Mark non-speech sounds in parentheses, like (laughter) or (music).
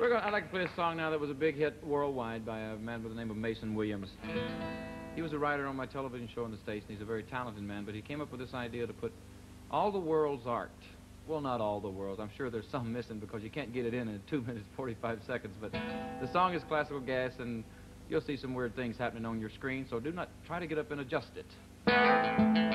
We're going. I'd like to play a song now that was a big hit worldwide by a man by the name of Mason Williams. He was a writer on my television show in the States, and he's a very talented man, but he came up with this idea to put all the world's art, well, not all the world—I'm sure there's some missing because you can't get it in in 2 (laughs) minutes 45 seconds, but the song is Classical Gas, and you'll see some weird things happening on your screen, so do not try to get up and adjust it.